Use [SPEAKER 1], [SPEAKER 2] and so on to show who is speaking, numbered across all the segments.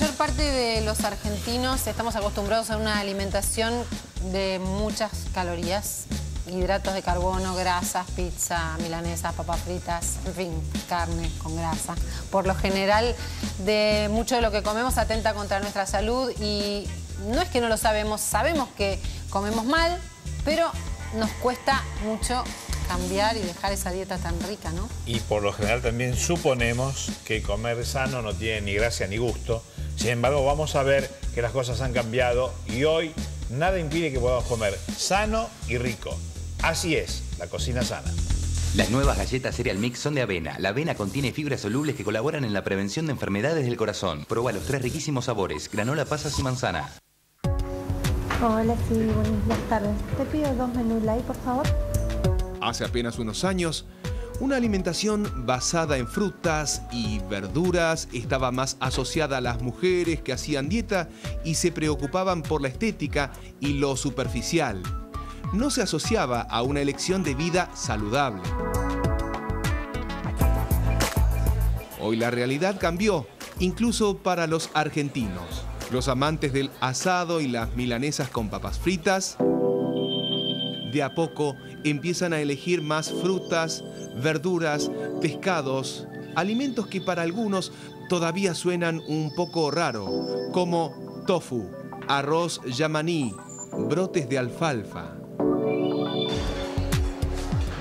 [SPEAKER 1] mayor parte de los argentinos estamos acostumbrados a una alimentación de muchas calorías, hidratos de carbono, grasas, pizza, milanesas, papas fritas, en fin, carne con grasa. Por lo general, de mucho de lo que comemos atenta contra nuestra salud y no es que no lo sabemos, sabemos que comemos mal, pero nos cuesta mucho cambiar y dejar esa dieta tan rica, ¿no?
[SPEAKER 2] Y por lo general también suponemos que comer sano no tiene ni gracia ni gusto. Sin embargo, vamos a ver que las cosas han cambiado y hoy nada impide que podamos comer sano y rico. Así es, la cocina sana.
[SPEAKER 3] Las nuevas galletas Cereal Mix son de avena. La avena contiene fibras solubles que colaboran en la prevención de enfermedades del corazón. Prueba los tres riquísimos sabores, granola, pasas y manzana.
[SPEAKER 4] Hola, sí, buenas tardes. Te pido dos menús light, por favor.
[SPEAKER 5] Hace apenas unos años, una alimentación basada en frutas y verduras estaba más asociada a las mujeres que hacían dieta y se preocupaban por la estética y lo superficial. No se asociaba a una elección de vida saludable. Hoy la realidad cambió, incluso para los argentinos. Los amantes del asado y las milanesas con papas fritas, de a poco empiezan a elegir más frutas, verduras, pescados, alimentos que para algunos todavía suenan un poco raro, como tofu, arroz yamaní, brotes de alfalfa.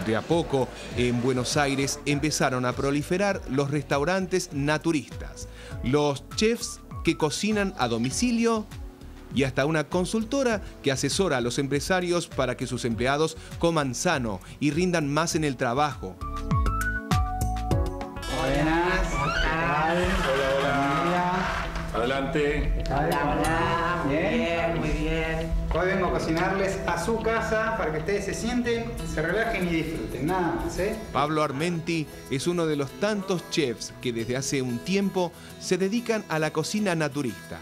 [SPEAKER 5] De a poco, en Buenos Aires empezaron a proliferar los restaurantes naturistas, los chefs que cocinan a domicilio y hasta una consultora que asesora a los empresarios para que sus empleados coman sano y rindan más en el trabajo.
[SPEAKER 6] Buenas.
[SPEAKER 2] Hola, hola. Adelante.
[SPEAKER 6] Hola, hola. Bien, muy bien. Hoy vengo a cocinarles a su casa para que ustedes se sienten, se relajen y disfruten, nada más, ¿eh?
[SPEAKER 5] Pablo Armenti es uno de los tantos chefs que desde hace un tiempo se dedican a la cocina naturista.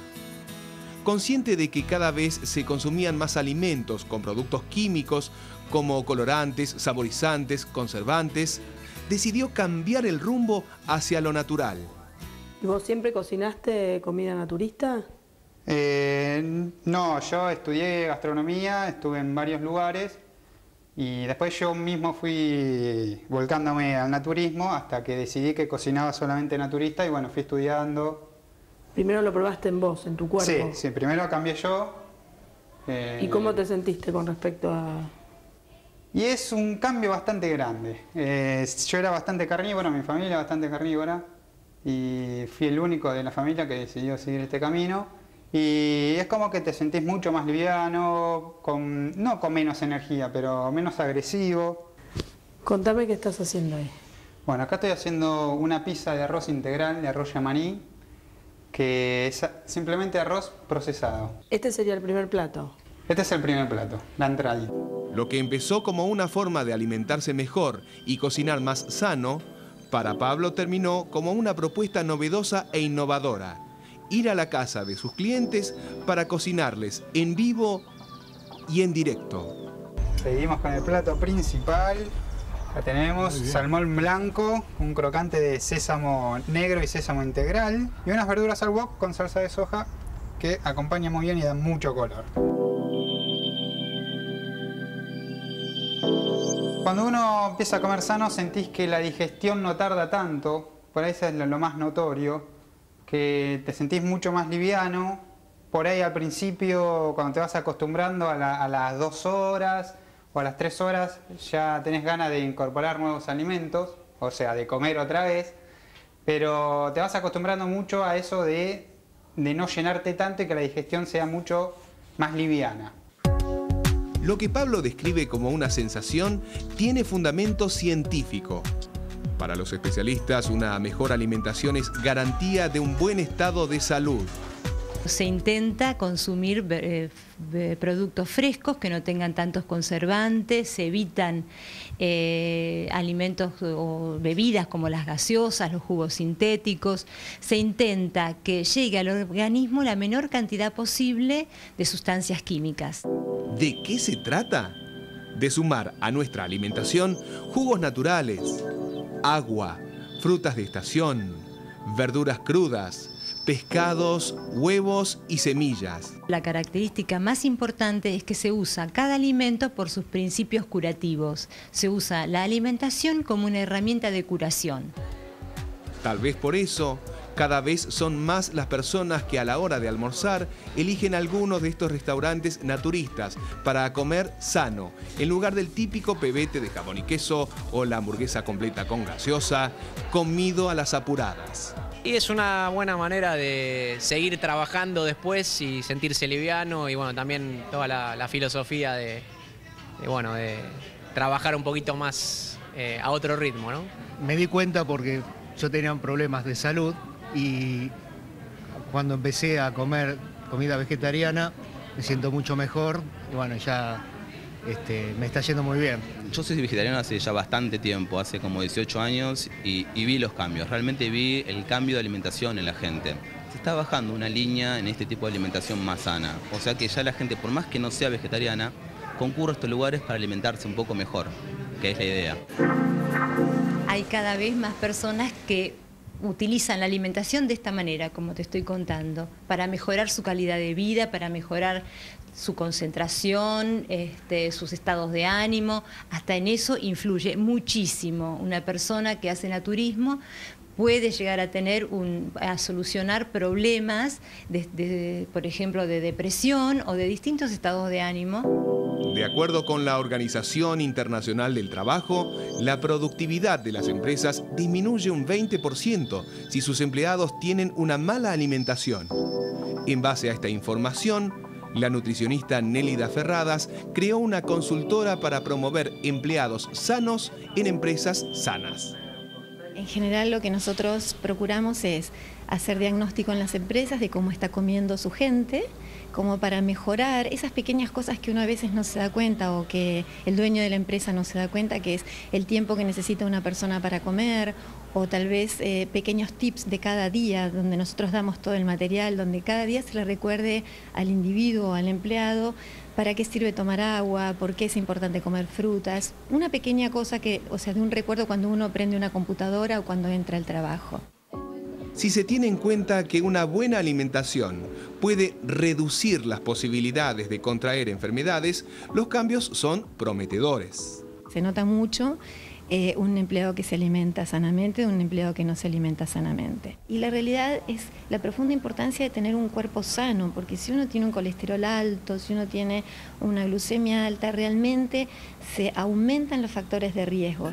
[SPEAKER 5] Consciente de que cada vez se consumían más alimentos con productos químicos como colorantes, saborizantes, conservantes, decidió cambiar el rumbo hacia lo natural.
[SPEAKER 7] ¿Y vos siempre cocinaste comida naturista?
[SPEAKER 6] Eh, no, yo estudié gastronomía, estuve en varios lugares y después yo mismo fui volcándome al naturismo hasta que decidí que cocinaba solamente naturista y bueno, fui estudiando.
[SPEAKER 7] Primero lo probaste en vos, en tu cuerpo.
[SPEAKER 6] Sí, sí, primero cambié yo. eh,
[SPEAKER 7] ¿Y cómo te sentiste con respecto a...?
[SPEAKER 6] Y es un cambio bastante grande. Eh, yo era bastante carnívoro, mi familia bastante carnívora, y fui el único de la familia que decidió seguir este camino. Y es como que te sentís mucho más liviano, con, no con menos energía, pero menos agresivo.
[SPEAKER 7] Contame qué estás haciendo ahí.
[SPEAKER 6] Bueno, acá estoy haciendo una pizza de arroz integral, de arroz yamaní, que es simplemente arroz procesado.
[SPEAKER 7] Este sería el primer plato.
[SPEAKER 6] Este es el primer plato, la entrada.
[SPEAKER 5] Lo que empezó como una forma de alimentarse mejor y cocinar más sano, para Pablo terminó como una propuesta novedosa e innovadora. Ir a la casa de sus clientes para cocinarles en vivo y en directo.
[SPEAKER 6] Seguimos con el plato principal. Acá tenemos salmón blanco, un crocante de sésamo negro y sésamo integral y unas verduras al wok con salsa de soja que acompaña muy bien y dan mucho color. Cuando uno empieza a comer sano sentís que la digestión no tarda tanto, por ahí eso es lo lo más notorio, que te sentís mucho más liviano, por ahí al principio cuando te vas acostumbrando a, la- a las dos horas o a las tres horas ya tenés ganas de incorporar nuevos alimentos, o sea, de comer otra vez, pero te vas acostumbrando mucho a eso de, de no llenarte tanto y que la digestión sea mucho más liviana.
[SPEAKER 5] Lo que Pablo describe como una sensación tiene fundamento científico. Para los especialistas, una mejor alimentación es garantía de un buen estado de salud.
[SPEAKER 8] Se intenta consumir eh, eh, productos frescos que no tengan tantos conservantes, se evitan eh, alimentos o bebidas como las gaseosas, los jugos sintéticos, se intenta que llegue al organismo la menor cantidad posible de sustancias químicas.
[SPEAKER 5] ¿De qué se trata? De sumar a nuestra alimentación jugos naturales, agua, frutas de estación, verduras crudas, pescados, huevos y semillas.
[SPEAKER 8] La característica más importante es que se usa cada alimento por sus principios curativos. Se usa la alimentación como una herramienta de curación.
[SPEAKER 5] Tal vez por eso, cada vez son más las personas que a la hora de almorzar eligen algunos de estos restaurantes naturistas para comer sano, en lugar del típico pebete de jamón y queso o la hamburguesa completa con gaseosa, comido a las apuradas.
[SPEAKER 9] Y es una buena manera de seguir trabajando después y sentirse liviano y bueno, también toda la, filosofía de, bueno, de trabajar un poquito más eh, a otro ritmo, ¿no?
[SPEAKER 10] Me di cuenta porque yo tenía problemas de salud y cuando empecé a comer comida vegetariana me siento mucho mejor y bueno, ya este, me está yendo muy bien.
[SPEAKER 11] Yo soy vegetariano hace ya bastante tiempo, hace como 18 años, y, vi los cambios. Realmente vi el cambio de alimentación en la gente. Se está bajando una línea en este tipo de alimentación más sana. O sea que ya la gente, por más que no sea vegetariana, concurre a estos lugares para alimentarse un poco mejor, que es la idea.
[SPEAKER 8] Hay cada vez más personas que utilizan la alimentación de esta manera, como te estoy contando, para mejorar su calidad de vida, para mejorar su concentración, este, sus estados de ánimo, hasta en eso influye muchísimo. Una persona que hace naturismo puede llegar a tener un, a solucionar problemas, por ejemplo, de depresión o de distintos estados de ánimo.
[SPEAKER 5] De acuerdo con la Organización Internacional del Trabajo, la productividad de las empresas disminuye un 20% si sus empleados tienen una mala alimentación. En base a esta información, la nutricionista Nélida Ferradas creó una consultora para promover empleados sanos en empresas sanas.
[SPEAKER 4] En general lo que nosotros procuramos es hacer diagnóstico en las empresas de cómo está comiendo su gente, como para mejorar esas pequeñas cosas que uno a veces no se da cuenta o que el dueño de la empresa no se da cuenta, que es el tiempo que necesita una persona para comer o tal vez eh, pequeños tips de cada día donde nosotros damos todo el material, donde cada día se le recuerde al individuo, al empleado, para qué sirve tomar agua, por qué es importante comer frutas, una pequeña cosa que, o sea, de un recuerdo cuando uno prende una computadora o cuando entra al trabajo.
[SPEAKER 5] Si se tiene en cuenta que una buena alimentación puede reducir las posibilidades de contraer enfermedades, los cambios son prometedores.
[SPEAKER 4] Se nota mucho eh, un empleado que se alimenta sanamente un empleado que no se alimenta sanamente. Y la realidad es la profunda importancia de tener un cuerpo sano, porque si uno tiene un colesterol alto, si uno tiene una glucemia alta, realmente se aumentan los factores de riesgo.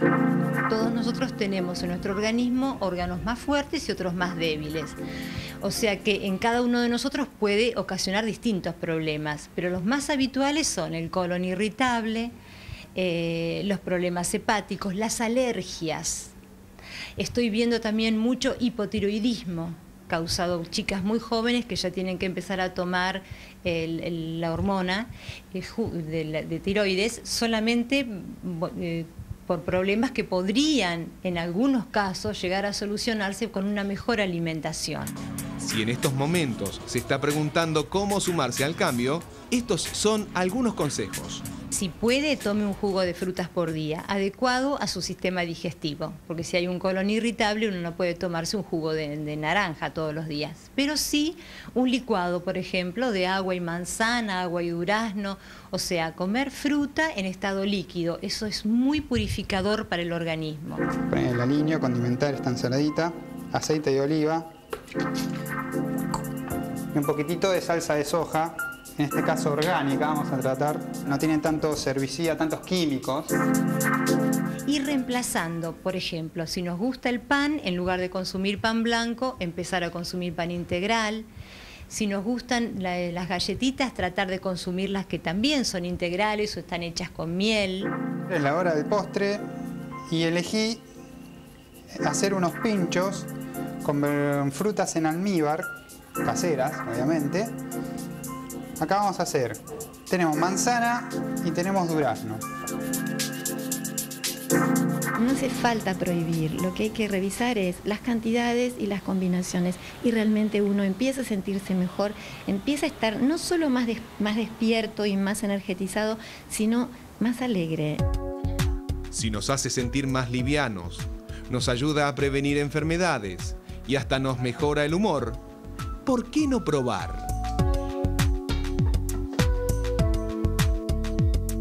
[SPEAKER 8] Todos nosotros tenemos en nuestro organismo órganos más fuertes y otros más débiles. O sea que en cada uno de nosotros puede ocasionar distintos problemas, pero los más habituales son el colon irritable, eh, los problemas hepáticos, las alergias. Estoy viendo también mucho hipotiroidismo causado chicas muy jóvenes que ya tienen que empezar a tomar la hormona eh, de, tiroides solamente eh, por problemas que podrían en algunos casos llegar a solucionarse con una mejor alimentación.
[SPEAKER 5] Si en estos momentos se está preguntando cómo sumarse al cambio, estos son algunos consejos.
[SPEAKER 8] Si puede, tome un jugo de frutas por día, adecuado a su sistema digestivo, porque si hay un colon irritable uno no puede tomarse un jugo de, naranja todos los días, pero sí un licuado, por ejemplo, de agua y manzana, agua y durazno, o sea, comer fruta en estado líquido, eso es muy purificador para el organismo.
[SPEAKER 6] Poner el aliño, condimentar esta ensaladita, aceite de oliva y un poquitito de salsa de soja en este caso orgánica, vamos a tratar, no tienen tanto herbicida, tantos químicos.
[SPEAKER 8] Y reemplazando, por ejemplo, si nos gusta el pan, en lugar de consumir pan blanco, empezar a consumir pan integral. Si nos gustan las galletitas, tratar de consumir las que también son integrales o están hechas con miel.
[SPEAKER 6] Es la hora del postre y elegí hacer unos pinchos con frutas en almíbar, caseras, obviamente, Acá vamos a hacer, tenemos manzana y tenemos durazno.
[SPEAKER 4] No hace falta prohibir, lo que hay que revisar es las cantidades y las combinaciones y realmente uno empieza a sentirse mejor, empieza a estar no solo más, más despierto y más energetizado, sino más alegre.
[SPEAKER 5] Si nos hace sentir más livianos, nos ayuda a prevenir enfermedades y hasta nos mejora el humor, ¿por qué no probar?